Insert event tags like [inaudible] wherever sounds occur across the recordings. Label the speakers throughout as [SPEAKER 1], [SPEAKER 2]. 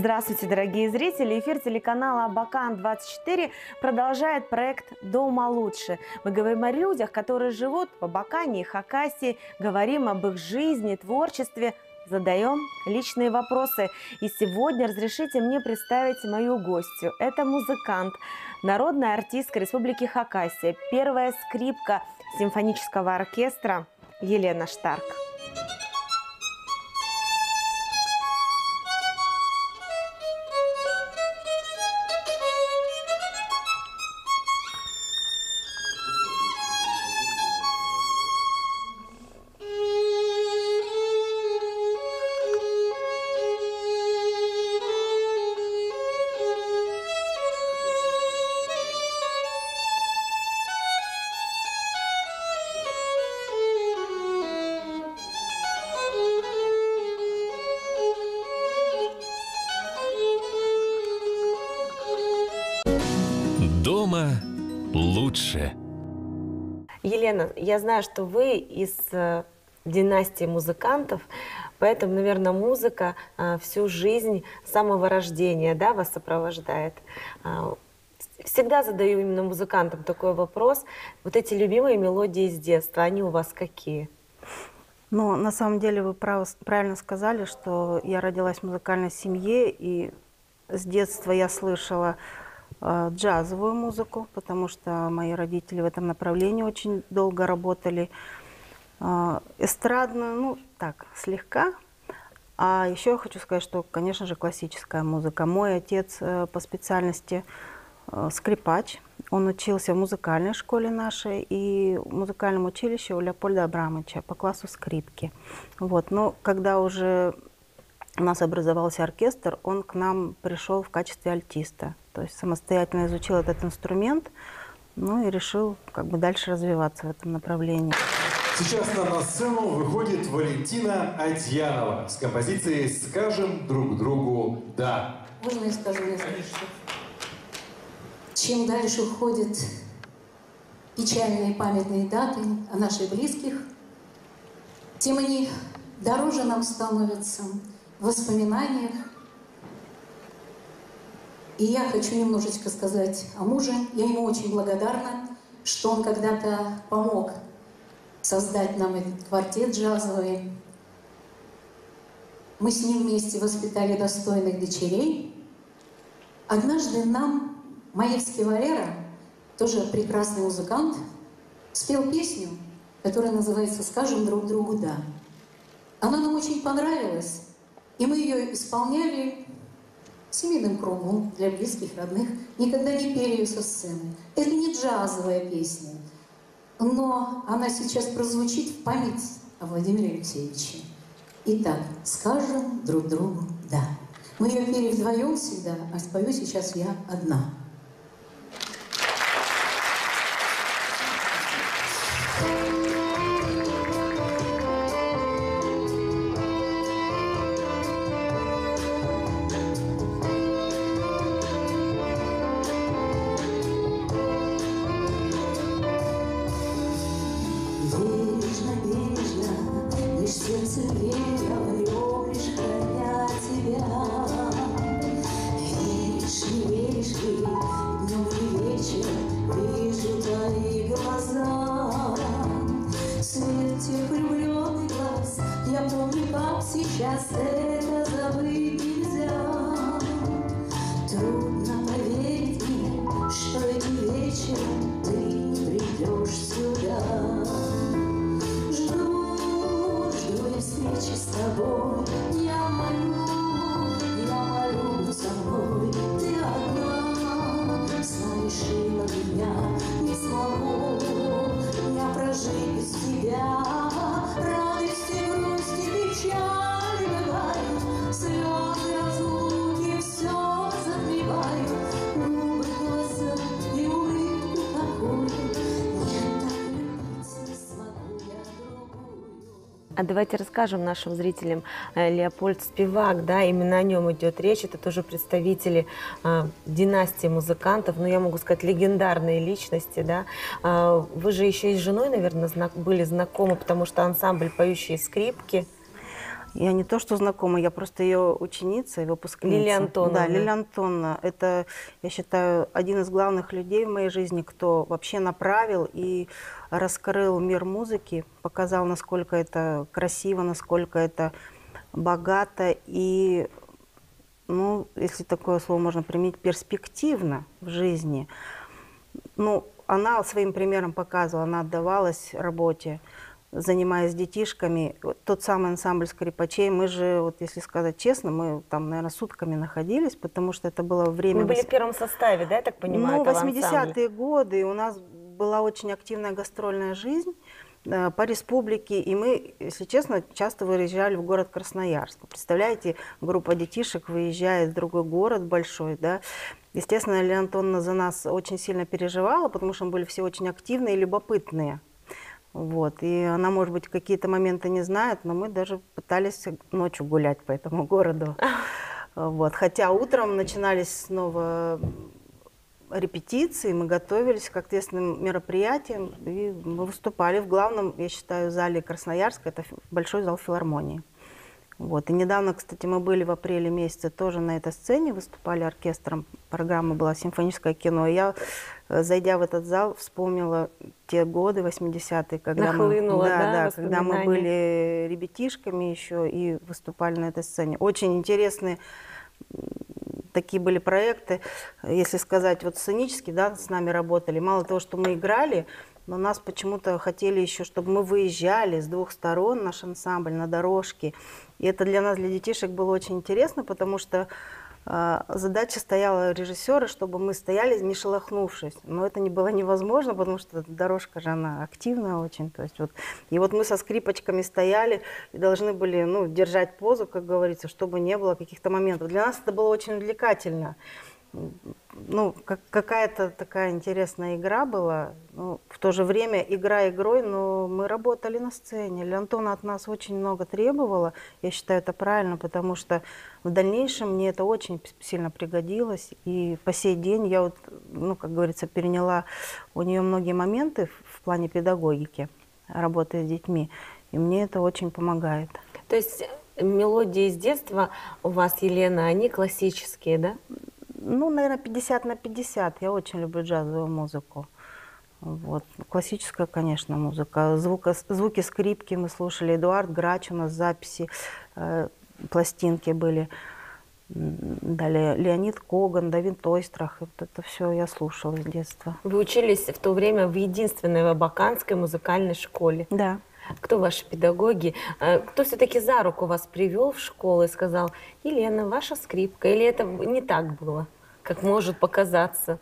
[SPEAKER 1] Здравствуйте, дорогие зрители! Эфир телеканала Абакан-24 продолжает проект «Дома лучше». Мы говорим о людях, которые живут в Абакане и Хакасии, говорим об их жизни, творчестве, задаем личные вопросы. И сегодня разрешите мне представить мою гостью. Это музыкант, народная артистка Республики Хакасия, первая скрипка симфонического оркестра Елена Штарк. Елена, я знаю, что вы из э, династии музыкантов, поэтому, наверное, музыка э, всю жизнь с самого рождения да, вас сопровождает. А, Всегда задаю именно музыкантам такой вопрос. Вот эти любимые мелодии с детства, они у вас какие?
[SPEAKER 2] Ну, на самом деле вы право- правильно сказали, что я родилась в музыкальной семье, и с детства я слышала джазовую музыку, потому что мои родители в этом направлении очень долго работали. Э, эстрадную, ну, так, слегка. А еще я хочу сказать, что, конечно же, классическая музыка. Мой отец э, по специальности э, скрипач. Он учился в музыкальной школе нашей и в музыкальном училище у Леопольда Абрамовича по классу скрипки. Вот. Но когда уже у нас образовался оркестр, он к нам пришел в качестве альтиста. То есть самостоятельно изучил этот инструмент, ну и решил как бы дальше развиваться в этом направлении.
[SPEAKER 3] Сейчас нам на сцену выходит Валентина Адьянова с композицией «Скажем друг другу да».
[SPEAKER 4] Можно я скажу несколько слов? Чем дальше уходят печальные памятные даты о наших близких, тем они дороже нам становятся воспоминаниях. И я хочу немножечко сказать о муже. Я ему очень благодарна, что он когда-то помог создать нам этот квартет джазовый. Мы с ним вместе воспитали достойных дочерей. Однажды нам Маевский Валера, тоже прекрасный музыкант, спел песню, которая называется «Скажем друг другу да». Она нам очень понравилась, и мы ее исполняли семейным кругом для близких, родных. Никогда не пели ее со сцены. Это не джазовая песня, но она сейчас прозвучит в память о Владимире Алексеевиче. Итак, скажем друг другу «да». Мы ее пели вдвоем всегда, а спою сейчас я одна.
[SPEAKER 1] А давайте расскажем нашим зрителям. э, Леопольд Спивак, да, именно о нем идет речь. Это тоже представители э, династии музыкантов, ну, я могу сказать, легендарные личности, да. А, вы же еще и с женой, наверное, были знакомы, потому что ансамбль «Поющие скрипки».
[SPEAKER 2] Я не то, что знакома, я просто ее ученица и выпускница.
[SPEAKER 1] Лилия Антоновна.
[SPEAKER 2] Да, Лилия Антоновна. Это, я считаю, один из главных людей в моей жизни, кто вообще направил и раскрыл мир музыки, показал, насколько это красиво, насколько это богато и, ну, если такое слово можно применить, перспективно в жизни. Ну, она своим примером показывала, она отдавалась работе занимаясь детишками, вот тот самый ансамбль скрипачей, мы же, вот если сказать честно, мы там, наверное, сутками находились, потому что это было время...
[SPEAKER 1] Вы были в первом составе, да, я так понимаю,
[SPEAKER 2] ну,
[SPEAKER 1] этого ансамбля?
[SPEAKER 2] 80-е годы, у нас была очень активная гастрольная жизнь э, по республике, и мы, если честно, часто выезжали в город Красноярск. Представляете, группа детишек выезжает в другой город большой, да, Естественно, Лилия Антоновна за нас очень сильно переживала, потому что мы были все очень активные и любопытные. Вот. И она, может быть, какие-то моменты не знает, но мы даже пытались ночью гулять по этому городу. Вот. Хотя утром начинались снова репетиции, мы готовились к ответственным мероприятиям, и мы выступали в главном, я считаю, зале Красноярска, это большой зал филармонии. Вот. И недавно, кстати, мы были в апреле месяце тоже на этой сцене, выступали оркестром, программа была «Симфоническое кино». И я, э, зайдя в этот зал, вспомнила те годы, 80-е, когда, мы,
[SPEAKER 1] Нахлынуло, да,
[SPEAKER 2] да, когда мы были ребятишками еще и выступали на этой сцене. Очень интересные такие были проекты, если сказать, вот сценически, да, с нами работали. Мало того, что мы играли, но нас почему-то хотели еще, чтобы мы выезжали с двух сторон, наш ансамбль, на дорожке. И это для нас, для детишек, было очень интересно, потому что а, задача стояла режиссера, чтобы мы стояли, не шелохнувшись. Но это не было невозможно, потому что дорожка же, она активная очень. То есть вот, и вот мы со скрипочками стояли и должны были ну, держать позу, как говорится, чтобы не было каких-то моментов. Для нас это было очень увлекательно. Ну, как, какая-то такая интересная игра была. Ну, в то же время игра игрой, но мы работали на сцене. Леонтона от нас очень много требовала. Я считаю, это правильно, потому что в дальнейшем мне это очень сильно пригодилось. И по сей день я, вот, ну, как говорится, переняла у нее многие моменты в- плане педагогики, работы с детьми. И мне это очень помогает.
[SPEAKER 1] То есть мелодии с детства у вас, Елена, они классические, да?
[SPEAKER 2] Ну, наверное, 50 на 50. Я очень люблю джазовую музыку. Вот. Классическая, конечно, музыка. Звука, звуки скрипки мы слушали. Эдуард Грач у нас записи, э, пластинки были. Далее Леонид Коган, Давид Ойстрах. Вот это все я слушала с детства.
[SPEAKER 1] Вы учились в то время в единственной Абаканской музыкальной школе.
[SPEAKER 2] Да.
[SPEAKER 1] Кто ваши педагоги? Э, Кто все-таки за руку вас привел в школу и сказал, Елена, ваша скрипка? Или это не так было, как может показаться?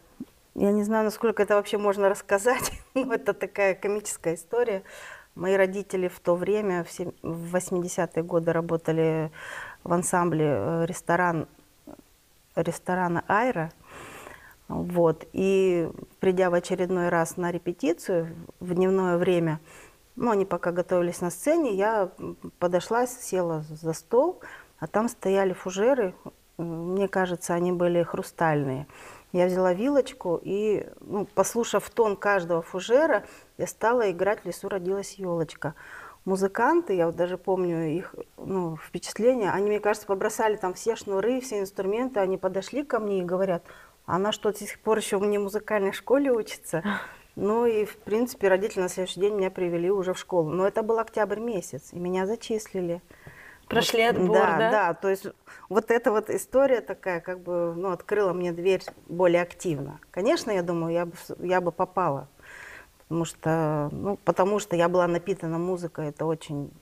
[SPEAKER 2] Я не знаю, насколько это вообще можно рассказать, [laughs] но это такая комическая история. Мои родители в то время, в сем- в 80-е годы, работали в ансамбле э, ресторан, ресторана «Айра». Вот. И придя в очередной раз на репетицию в дневное время, ну, они пока готовились на сцене, я подошла, села за стол, а там стояли фужеры, мне кажется, они были хрустальные. Я взяла вилочку и, ну, послушав тон каждого фужера, я стала играть «В лесу родилась елочка». Музыканты, я вот даже помню их ну, впечатления, они, мне кажется, побросали там все шнуры, все инструменты, они подошли ко мне и говорят, она что, до сих пор еще в не музыкальной школе учится? Ну и, в принципе, родители на следующий день меня привели уже в школу. Но это был октябрь месяц, и меня зачислили.
[SPEAKER 1] Прошли отбор,
[SPEAKER 2] да?
[SPEAKER 1] да?
[SPEAKER 2] Да, то есть вот эта вот история такая, как бы, ну, открыла мне дверь более активно. Конечно, я думаю, я бы, я бы попала, потому что, ну, потому что я была напитана музыкой, это очень...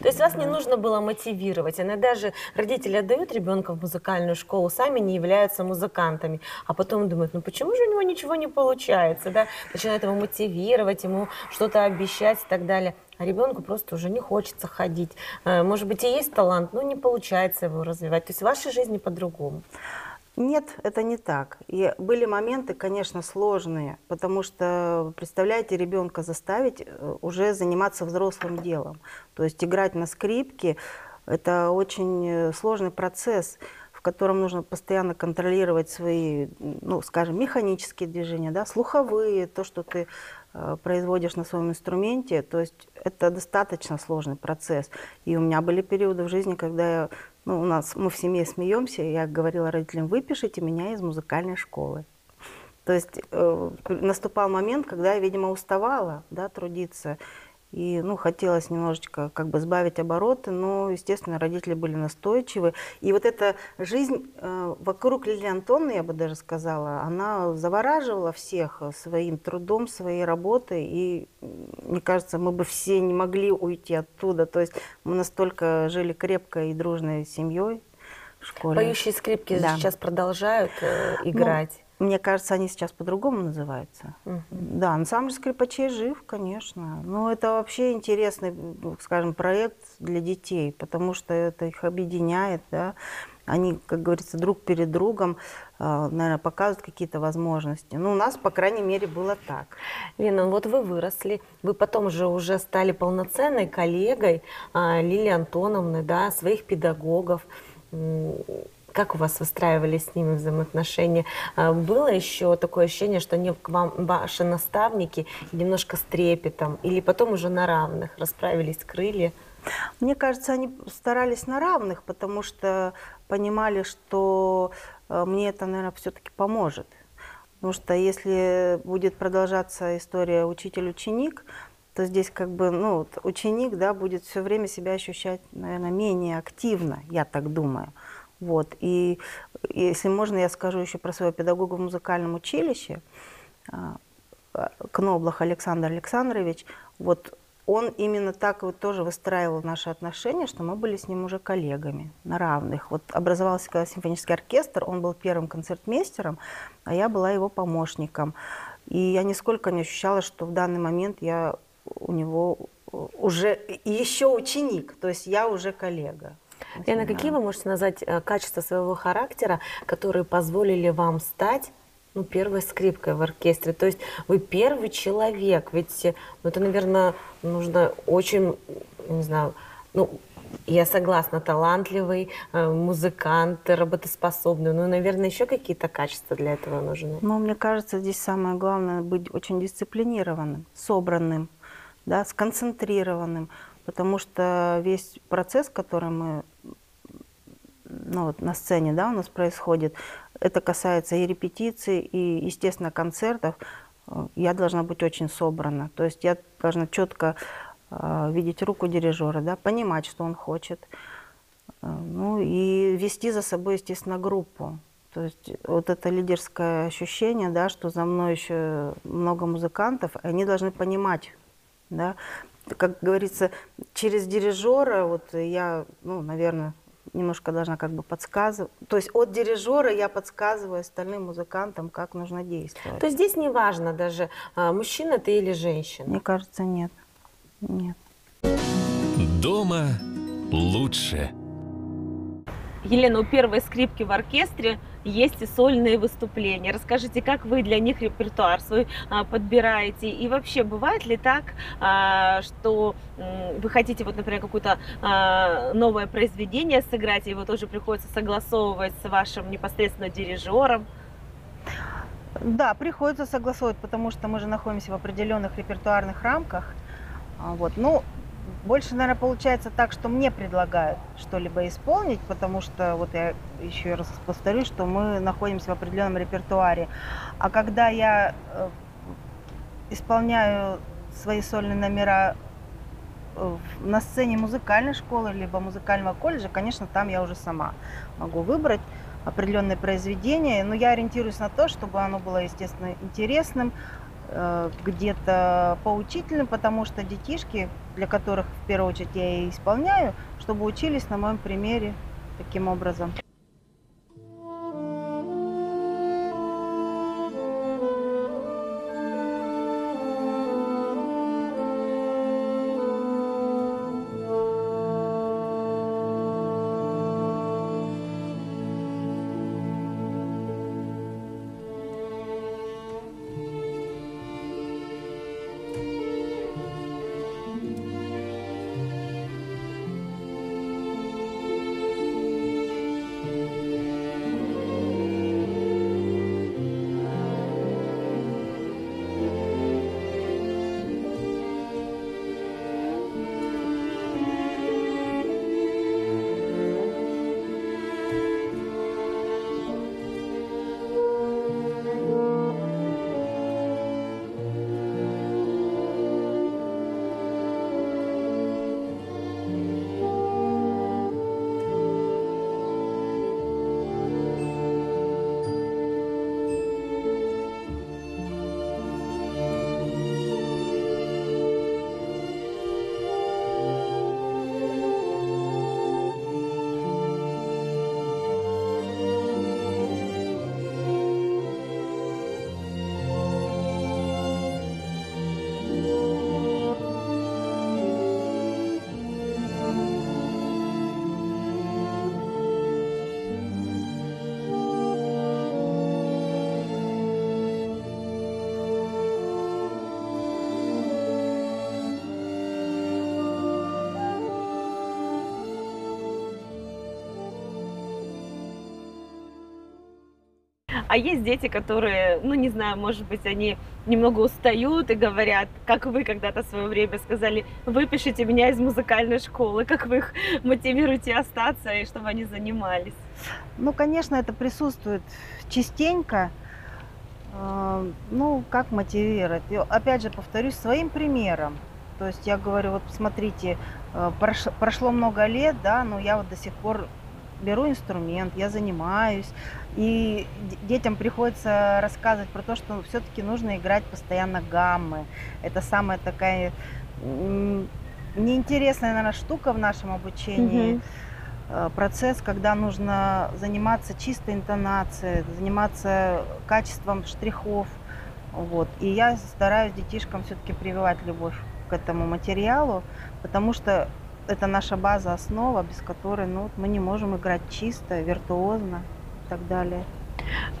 [SPEAKER 1] То есть вас не нужно было мотивировать. Иногда же родители отдают ребенка в музыкальную школу, сами не являются музыкантами, а потом думают, ну почему же у него ничего не получается, да? Начинают его мотивировать, ему что-то обещать и так далее. А ребенку просто уже не хочется ходить. Э, Может быть, и есть талант, но не получается его развивать. То есть в вашей жизни по-другому.
[SPEAKER 2] Нет, это не так. И были моменты, конечно, сложные, потому что, представляете, ребенка заставить э, уже заниматься взрослым делом. То есть играть на скрипке – это очень э, сложный процесс, в котором нужно постоянно контролировать свои, ну, скажем, механические движения, да, слуховые, то, что ты э, производишь на своем инструменте, то есть это достаточно сложный процесс. И у меня были периоды в жизни, когда я, ну, у нас, мы в семье смеемся, я говорила родителям, выпишите меня из музыкальной школы. То есть э, наступал момент, когда я, видимо, уставала да, трудиться. И ну, хотелось немножечко как бы сбавить обороты, но, естественно, родители были настойчивы. И вот эта жизнь э, вокруг Лилии Антоновны, я бы даже сказала, она завораживала всех своим трудом, своей работой. И, мне кажется, мы бы все не могли уйти оттуда. То есть мы настолько жили крепкой и дружной семьей в школе.
[SPEAKER 1] Поющие скрипки
[SPEAKER 2] Да.
[SPEAKER 1] сейчас продолжают э, играть.
[SPEAKER 2] Мне кажется, они сейчас по-другому называются.
[SPEAKER 1] Мгм.
[SPEAKER 2] Да, ансамбль скрипачей жив, конечно. Но это вообще интересный, ну, скажем, проект для детей, потому что это их объединяет, да. Они, как говорится, друг перед другом, наверное, показывают какие-то возможности. Ну, у нас, по крайней мере, было так.
[SPEAKER 1] Лена, ну вот вы выросли, вы потом же уже стали полноценной коллегой а, Лилии Антоновны, да, своих педагогов. Как у вас выстраивались с ними взаимоотношения? А, Было еще такое ощущение, что они к вам, ваши наставники, немножко с трепетом, или потом уже на равных расправились крылья?
[SPEAKER 2] Мне кажется, они старались на равных, потому что понимали, что э, мне это, наверное, все-таки поможет. Потому что если будет продолжаться история учитель-ученик, то здесь как бы, ну, ученик, да, будет все время себя ощущать, наверное, менее активно, я так думаю. Вот. И если можно, я скажу еще про своего педагога в музыкальном училище. А, Кноблах Александр Александрович. Вот он именно так вот тоже выстраивал наши отношения, что мы были с ним уже коллегами на равных. Вот образовался когда симфонический оркестр, он был первым концертмейстером, а я была его помощником. И я нисколько не ощущала, что в данный момент я у него уже еще ученик, то есть я уже коллега.
[SPEAKER 1] Лена, какие вы можете назвать э, качества своего характера, которые позволили вам стать ну, первой скрипкой в оркестре? То есть вы первый человек, ведь э, ну, это, наверное, нужно очень, не знаю, ну, я согласна, талантливый э, музыкант, работоспособный, ну, наверное, еще какие-то качества для этого нужны.
[SPEAKER 2] Но мне кажется, здесь самое главное быть очень дисциплинированным, собранным, да, сконцентрированным, потому что весь процесс, который мы ну, вот на сцене да, у нас происходит, это касается и репетиций, и, естественно, концертов. Я должна быть очень собрана. То есть я должна четко э, видеть руку дирижера, да, понимать, что он хочет. Э, ну и вести за собой, естественно, группу. То есть вот это лидерское ощущение, да, что за мной еще много музыкантов, они должны понимать, да, как говорится, через дирижера, вот я, ну, наверное, немножко должна как бы подсказывать. То есть от дирижера я подсказываю остальным музыкантам, как нужно действовать.
[SPEAKER 1] То есть здесь не важно даже, а, мужчина ты или женщина.
[SPEAKER 2] Мне кажется, нет. Нет.
[SPEAKER 5] Дома лучше.
[SPEAKER 1] Елена, у первой скрипки в оркестре есть и сольные выступления. Расскажите, как вы для них репертуар свой а, подбираете? И вообще, бывает ли так, а, что вы хотите, вот, например, какое-то а, новое произведение сыграть, и его тоже приходится согласовывать с вашим непосредственно дирижером?
[SPEAKER 2] Да, приходится согласовывать, потому что мы же находимся в определенных репертуарных рамках. Вот. Ну, больше, наверное, получается так, что мне предлагают что-либо исполнить, потому что, вот я еще раз повторюсь, что мы находимся в определенном репертуаре. А когда я э, исполняю свои сольные номера э, на сцене музыкальной школы либо музыкального колледжа, конечно, там я уже сама могу выбрать определенные произведения, но я ориентируюсь на то, чтобы оно было, естественно, интересным, где-то поучительным, потому что детишки, для которых в первую очередь я и исполняю, чтобы учились на моем примере таким образом.
[SPEAKER 1] А есть дети, которые, ну не знаю, может быть, они немного устают и говорят, как вы когда-то в свое время сказали, выпишите меня из музыкальной школы, как вы их мотивируете остаться и чтобы они занимались.
[SPEAKER 2] Ну, конечно, это присутствует частенько. Э, Ну, как мотивировать? Опять же, повторюсь, своим примером. То есть я говорю, вот смотрите, э, прош- прошло много лет, да, но я вот до сих пор беру инструмент, я занимаюсь, и детям приходится рассказывать про то, что все-таки нужно играть постоянно гаммы. Это самая такая неинтересная, наверное, штука в нашем обучении. Э, Процесс, когда нужно заниматься чистой интонацией, заниматься качеством штрихов. Вот. И я стараюсь детишкам все-таки прививать любовь к этому материалу, потому что это наша база, основа, без которой ну, мы не можем играть чисто, виртуозно и так далее.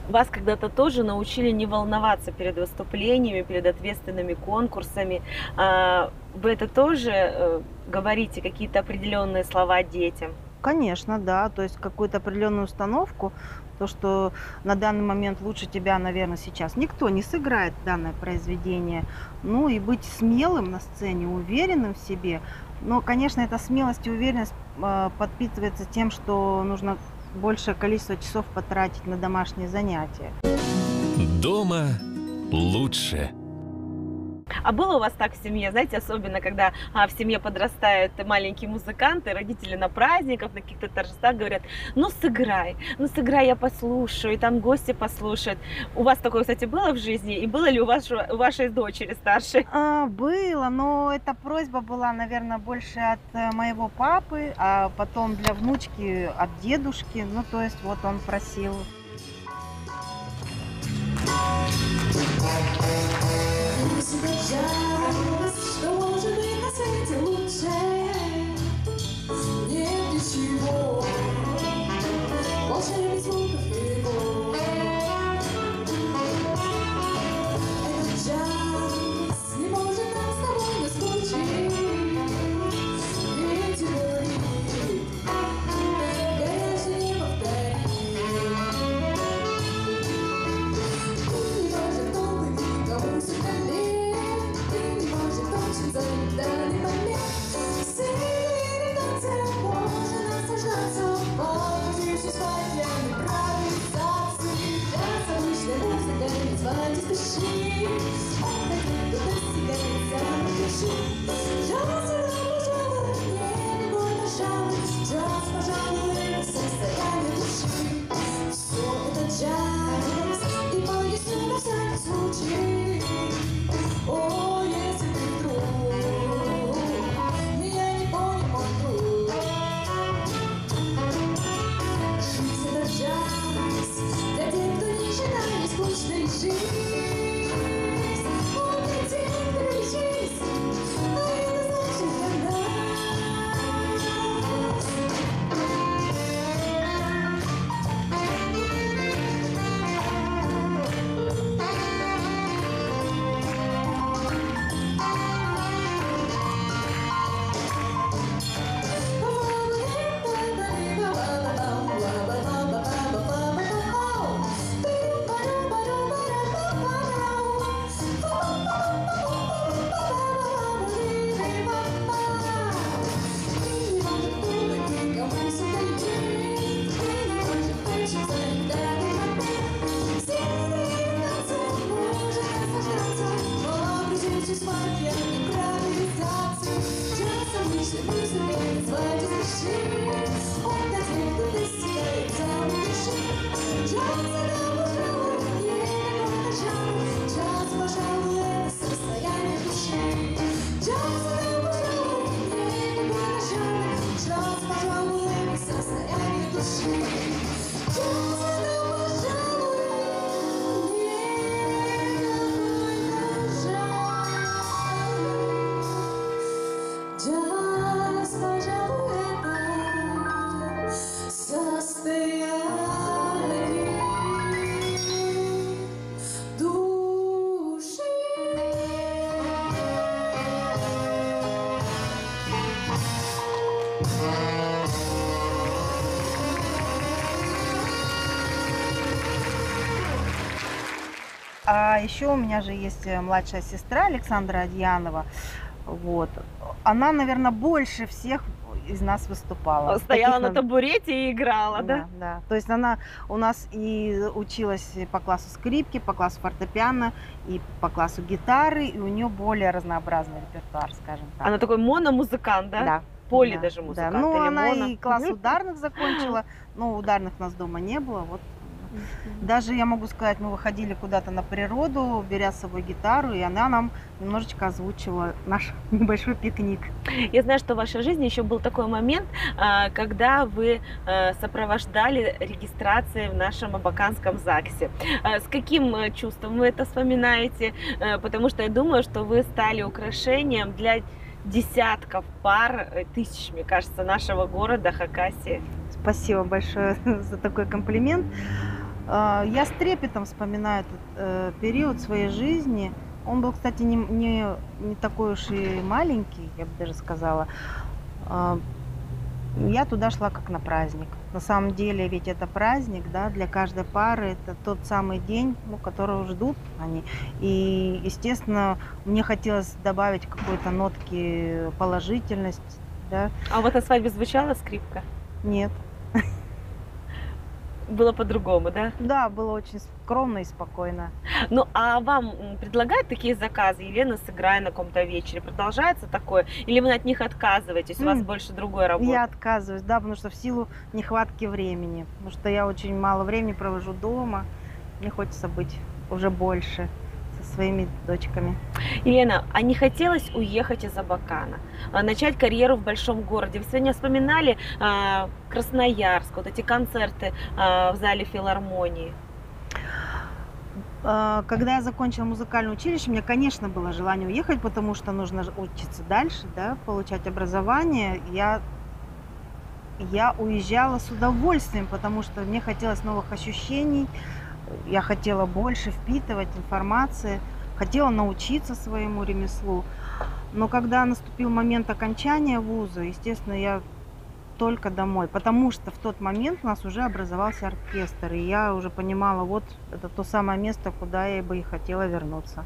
[SPEAKER 1] Вас когда-то тоже научили не волноваться перед выступлениями, перед ответственными конкурсами. А, Вы это тоже э, говорите какие-то определенные слова детям?
[SPEAKER 2] Конечно, да, то есть какую-то определенную установку, то, что на данный момент лучше тебя, наверное, сейчас никто не сыграет данное произведение. Ну и быть смелым на сцене, уверенным в себе. Но, конечно, эта смелость и уверенность э, подпитывается тем, что нужно большее количество часов потратить на домашние занятия.
[SPEAKER 5] Дома лучше.
[SPEAKER 1] А было у вас так в семье, знаете, особенно когда а, в семье подрастают маленькие музыканты, родители на праздниках, на каких-то торжествах говорят, ну сыграй, ну сыграй, я послушаю, и там гости послушают. У вас такое, кстати, было в жизни? И было ли у, вас, у вашей дочери старшей?
[SPEAKER 2] А, было, но эта просьба была, наверное, больше от э, моего папы, а потом для внучки от дедушки. Ну, то есть вот он просил.
[SPEAKER 4] Пусть сейчас, что может
[SPEAKER 2] еще у меня же есть э, младшая сестра Александра Адьянова. Вот. Она, наверное, больше всех из нас выступала.
[SPEAKER 1] Стояла
[SPEAKER 2] Таких
[SPEAKER 1] на табурете и играла, да?
[SPEAKER 2] Да, да. То есть она у нас и училась по классу скрипки, по классу фортепиано, и по классу гитары, и у нее более разнообразный репертуар, скажем так.
[SPEAKER 1] Она такой мономузыкант, да?
[SPEAKER 2] Да.
[SPEAKER 1] Поли
[SPEAKER 2] да,
[SPEAKER 1] даже
[SPEAKER 2] да.
[SPEAKER 1] музыкант
[SPEAKER 2] Ну,
[SPEAKER 1] или
[SPEAKER 2] она
[SPEAKER 1] моно?
[SPEAKER 2] и класс ударных [laughs] закончила, но ударных у нас дома не было. Вот. Даже, я могу сказать, мы выходили куда-то на природу, беря с собой гитару, и она нам немножечко озвучивала наш [laughs] небольшой пикник.
[SPEAKER 1] Я знаю, что в вашей жизни еще был такой момент, а, когда вы э, сопровождали регистрации в нашем Абаканском ЗАГСе. А С каким э, чувством вы это вспоминаете? Э, Потому что я думаю, что вы стали украшением для десятков пар, тысяч, мне кажется, нашего города Хакасии.
[SPEAKER 2] Спасибо большое [laughs] за такой комплимент. А, Я с трепетом вспоминаю этот э, период своей жизни. Он был, кстати, не, не, не такой уж и маленький, я бы даже сказала. А, Я туда шла как на праздник. На самом деле ведь это праздник, да, для каждой пары. Это тот самый день, ну, которого ждут они. И, естественно, мне хотелось добавить какой-то нотки положительности, да.
[SPEAKER 1] А вот на свадьбе звучала скрипка?
[SPEAKER 2] Нет.
[SPEAKER 1] Было по-другому, да?
[SPEAKER 2] Да, было очень скромно и спокойно.
[SPEAKER 1] Ну, а вам предлагают такие заказы? Елена, сыграй на каком-то вечере. Продолжается такое? Или вы от них отказываетесь? У вас
[SPEAKER 2] М,
[SPEAKER 1] больше другой работы?
[SPEAKER 2] Я отказываюсь, да, потому что в силу нехватки времени. Потому что я очень мало времени провожу дома. Мне хочется быть уже больше своими дочками.
[SPEAKER 1] Елена, а не хотелось уехать из Абакана, а, начать карьеру в большом городе? Вы сегодня вспоминали а, Красноярск, вот эти концерты а, в зале филармонии.
[SPEAKER 2] А, Когда я закончила музыкальное училище, у меня, конечно, было желание уехать, потому что нужно учиться дальше, да, получать образование. Я, я уезжала с удовольствием, потому что мне хотелось новых ощущений, я хотела больше впитывать информации, хотела научиться своему ремеслу. Но когда наступил момент окончания вуза, естественно, я только домой, потому что в тот момент у нас уже образовался оркестр, и я уже понимала, вот это то самое место, куда я бы и хотела вернуться.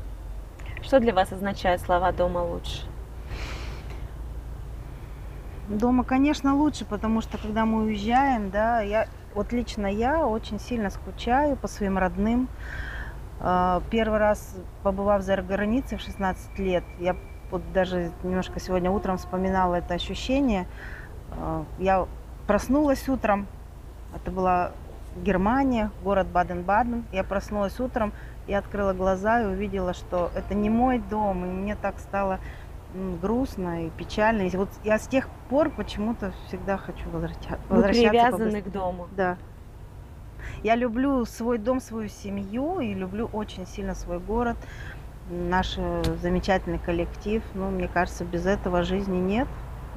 [SPEAKER 1] Что для вас означают слова «дома лучше»?
[SPEAKER 2] Дома, конечно, лучше, потому что когда мы уезжаем, да, я, вот лично я очень сильно скучаю по своим родным. А, Первый раз побывав за границей в 16 лет, я вот даже немножко сегодня утром вспоминала это ощущение. А, Я проснулась утром, это была Германия, город Баден-Баден. Я проснулась утром и открыла глаза и увидела, что это не мой дом, и мне так стало грустно и печально. И вот я с тех пор почему-то всегда хочу возвраща-
[SPEAKER 1] Вы
[SPEAKER 2] возвращаться.
[SPEAKER 1] привязаны к дому.
[SPEAKER 2] Да. Я люблю свой дом, свою семью и люблю очень сильно свой город, наш э, замечательный коллектив. Ну, мне кажется, без этого жизни нет.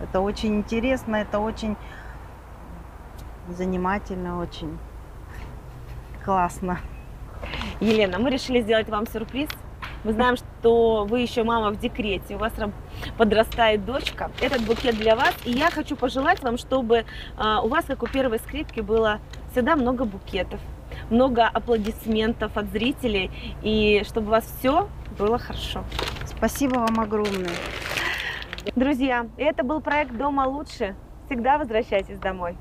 [SPEAKER 2] Это очень интересно, это очень занимательно, очень классно.
[SPEAKER 1] Елена, мы решили сделать вам сюрприз. Мы знаем, что вы еще мама в декрете, у вас подрастает дочка. Этот букет для вас. И я хочу пожелать вам, чтобы а, у вас, как у первой скрипки, было всегда много букетов, много аплодисментов от зрителей, и чтобы у вас все было хорошо.
[SPEAKER 2] Спасибо вам огромное.
[SPEAKER 1] Друзья, это был проект «Дома лучше». Всегда возвращайтесь домой.